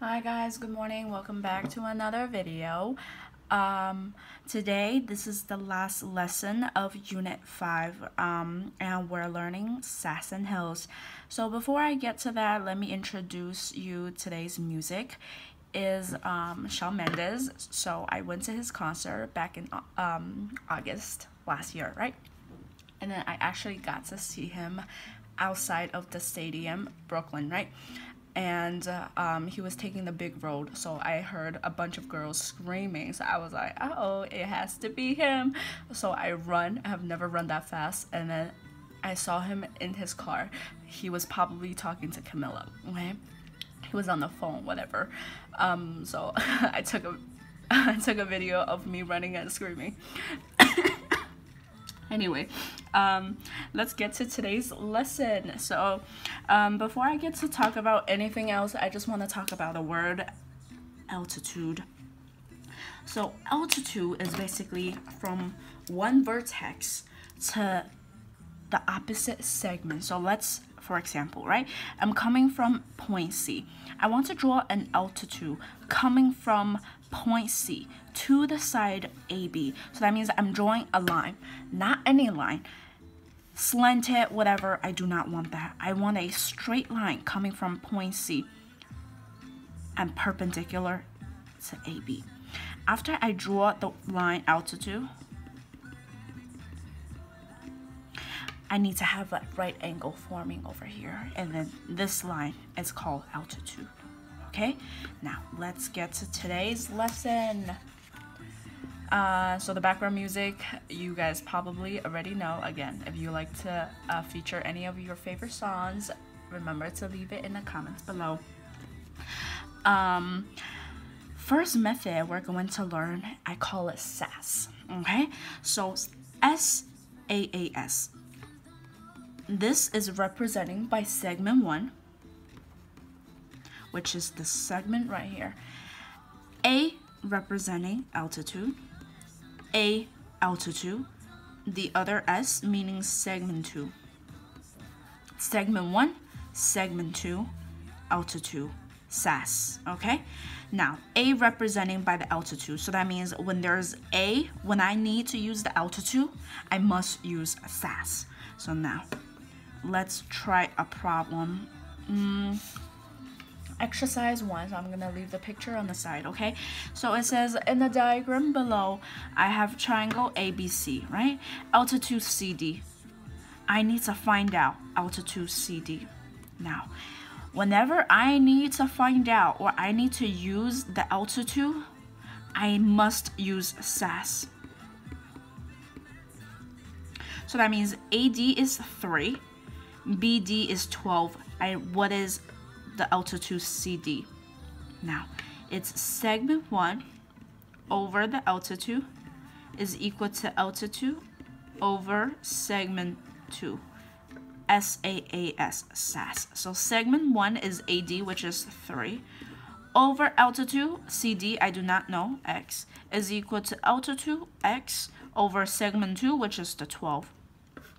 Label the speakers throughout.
Speaker 1: Hi guys, good morning. Welcome back to another video. Um, today, this is the last lesson of Unit 5, um, and we're learning Sass and Hills. So before I get to that, let me introduce you today's music is um, Shawn Mendes. So I went to his concert back in um, August last year, right? And then I actually got to see him outside of the stadium, Brooklyn, right? And uh, um, he was taking the big road so i heard a bunch of girls screaming. So i was like uh oh it has to be him. So i run. I have never run that fast. And then i saw him in his car. He was probably talking to Camila okay? He was on the phone whatever. Um, so i took a i took a video of me running and screaming anyway um, let's get to today's lesson. So um, before i get to talk about anything else i just want to talk about the word altitude. So altitude is basically from one vertex to the opposite segment. So let's for example right i'm coming from point c. I want to draw an altitude coming from point C to the side AB. So that means I'm drawing a line, not any line. Slanted, whatever, I do not want that. I want a straight line coming from point C and perpendicular to AB. After I draw the line altitude, I need to have a right angle forming over here. And then this line is called altitude okay? Now, let's get to today's lesson. Uh, so the background music, you guys probably already know. Again, if you like to uh, feature any of your favorite songs, remember to leave it in the comments below. Um, first method we're going to learn, I call it SAS, okay? So S-A-A-S. This is representing by segment 1, which is the segment right here. A representing altitude, A altitude, the other S meaning segment 2. Segment 1, segment 2, altitude, SAS, okay? Now, A representing by the altitude, so that means when there's A, when I need to use the altitude, I must use SAS. So now, let's try a problem. Mm, exercise one so i'm gonna leave the picture on the side okay? So it says in the diagram below i have triangle abc right? Altitude cd i need to find out altitude cd now whenever i need to find out or i need to use the altitude i must use sas so that means ad is 3 bd is 12 I, what is the altitude CD. Now, it's segment 1 over the altitude is equal to altitude over segment 2. SAAS, SAS. So segment 1 is AD, which is 3. Over altitude, CD, I do not know, X, is equal to altitude, X, over segment 2, which is the 12.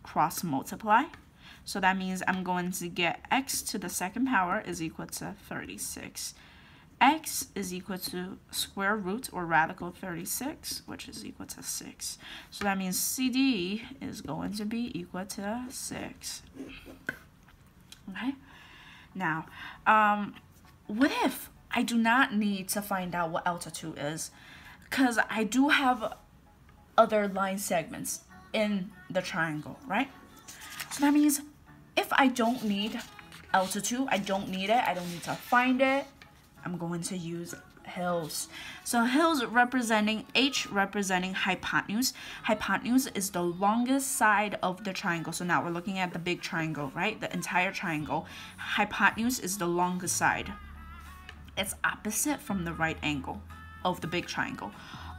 Speaker 1: Cross multiply. So that means I'm going to get x to the second power is equal to 36. x is equal to square root or radical 36, which is equal to 6. So that means CD is going to be equal to 6. Okay? Now, um, what if I do not need to find out what altitude is? Because I do have other line segments in the triangle, right? So that means if I don't need altitude, I don't need it, I don't need to find it, I'm going to use hills. So hills representing H representing hypotenuse. Hypotenuse is the longest side of the triangle. So now we're looking at the big triangle, right? The entire triangle. Hypotenuse is the longest side. It's opposite from the right angle of the big triangle.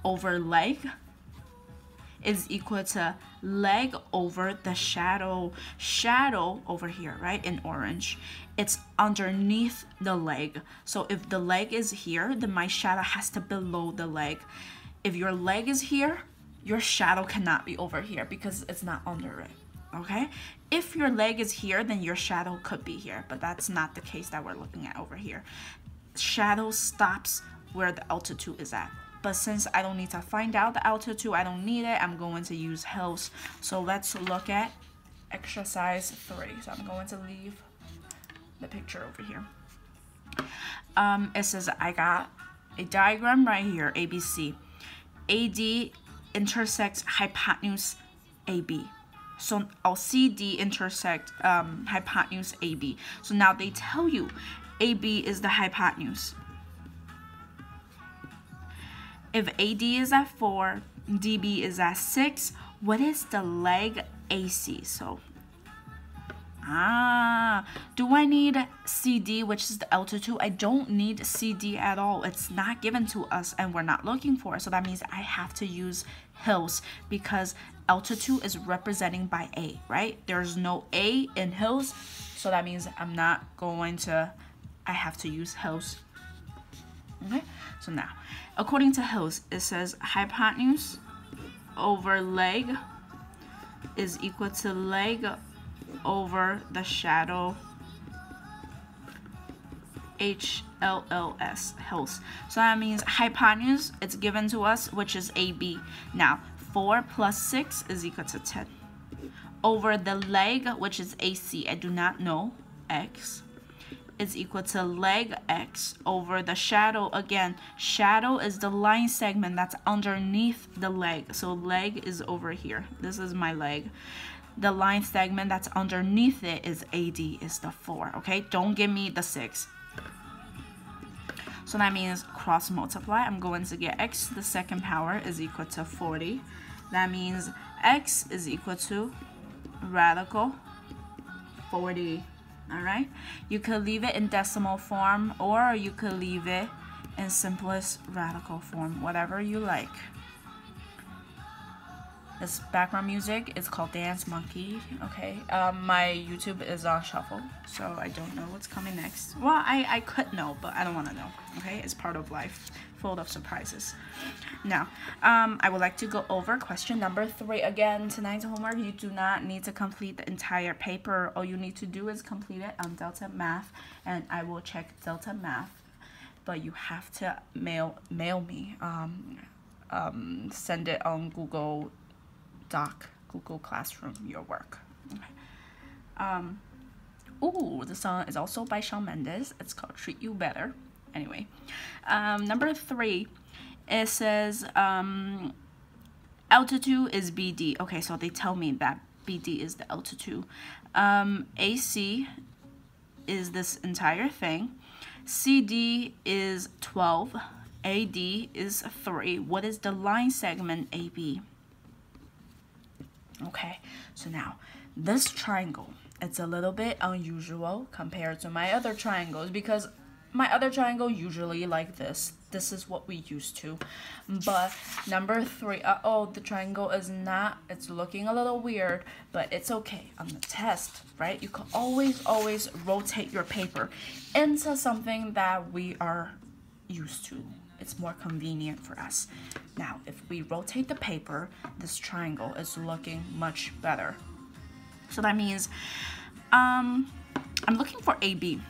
Speaker 1: Over leg is equal to leg over the shadow. Shadow over here, right, in orange. It's underneath the leg. So if the leg is here, then my shadow has to below the leg. If your leg is here, your shadow cannot be over here because it's not under it okay if your leg is here then your shadow could be here but that's not the case that we're looking at over here shadow stops where the altitude is at. But since I don't need to find out the altitude, I don't need it, I'm going to use hills. So let's look at exercise three. So I'm going to leave the picture over here. Um, it says I got a diagram right here, ABC. AD intersects hypotenuse AB. So our CD intersect um, hypotenuse AB. So now they tell you AB is the hypotenuse. If AD is at 4, DB is at 6, what is the leg AC? So, ah, do I need CD, which is the altitude? I don't need CD at all. It's not given to us and we're not looking for it. So that means I have to use hills because altitude is representing by A, right? There's no A in hills. So that means I'm not going to, I have to use hills. Okay, so now According to Hills, it says hypotenuse over leg is equal to leg over the shadow HLLS, Hills. So that means hypotenuse, it's given to us, which is AB. Now, 4 plus 6 is equal to 10. Over the leg, which is AC, I do not know, X is equal to leg x over the shadow. Again, shadow is the line segment that's underneath the leg. So leg is over here. This is my leg. The line segment that's underneath it is AD, is the 4, okay? Don't give me the 6. So that means cross multiply. I'm going to get x to the second power is equal to 40. That means x is equal to radical 40 all right? You could leave it in decimal form or you could leave it in simplest radical form whatever you like this background music is called Dance Monkey. Okay, um, my YouTube is on shuffle, so I don't know what's coming next. Well, I, I could know, but I don't want to know. Okay, it's part of life, full of surprises. Now, um, I would like to go over question number three. Again, tonight's homework, you do not need to complete the entire paper. All you need to do is complete it on Delta Math, and I will check Delta Math. But you have to mail mail me, um, um, send it on Google Doc, Google Classroom, your work. Um, ooh, the song is also by Shawn Mendes. It's called Treat You Better. Anyway, um, number three, it says um, altitude is BD. Okay, so they tell me that BD is the altitude. Um, AC is this entire thing. CD is 12. AD is 3. What is the line segment AB? Okay, so now this triangle, it's a little bit unusual compared to my other triangles because my other triangle usually like this. This is what we used to. But number three, uh oh, the triangle is not, it's looking a little weird, but it's okay. On the test, right? You can always, always rotate your paper into something that we are used to it's more convenient for us. Now, if we rotate the paper, this triangle is looking much better. So that means um, I'm looking for AB.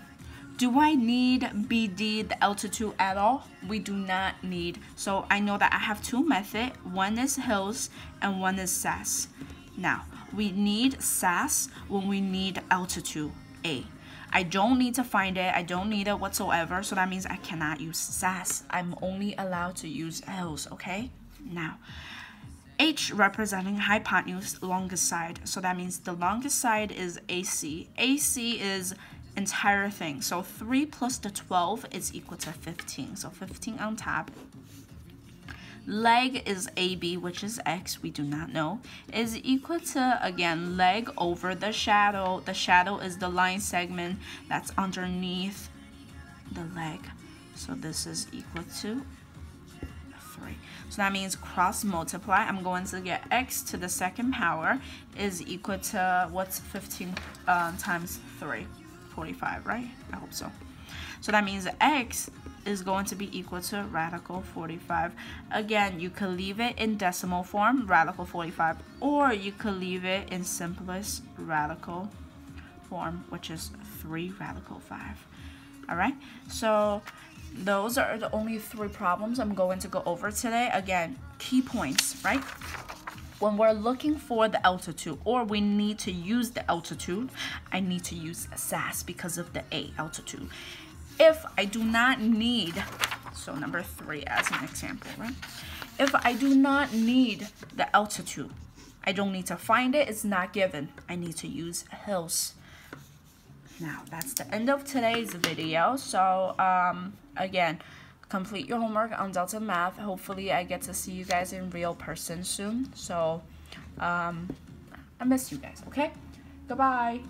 Speaker 1: Do I need BD, the altitude at all? We do not need. So I know that I have two methods. One is Hills and one is SAS. Now, we need SAS when we need altitude A. I don't need to find it. I don't need it whatsoever. So that means I cannot use SAS. I'm only allowed to use L's, okay? Now, H representing hypotenuse, longest side. So that means the longest side is AC. AC is entire thing. So 3 plus the 12 is equal to 15. So 15 on top leg is AB, which is X, we do not know, is equal to, again, leg over the shadow. The shadow is the line segment that's underneath the leg. So this is equal to 3. So that means cross multiply. I'm going to get x to the second power is equal to, what's 15 uh, times 3? 45, right? I hope so. So that means x is going to be equal to radical 45. Again, you could leave it in decimal form, radical 45, or you could leave it in simplest radical form, which is 3 radical 5. All right, so those are the only three problems I'm going to go over today. Again, key points, right? When we're looking for the altitude or we need to use the altitude, I need to use SAS because of the A altitude. If I do not need, so number three as an example, right? If I do not need the altitude, I don't need to find it, it's not given. I need to use hills. Now, that's the end of today's video. So, um, again, complete your homework on Delta Math. Hopefully, I get to see you guys in real person soon. So, um, I miss you guys, okay? Goodbye.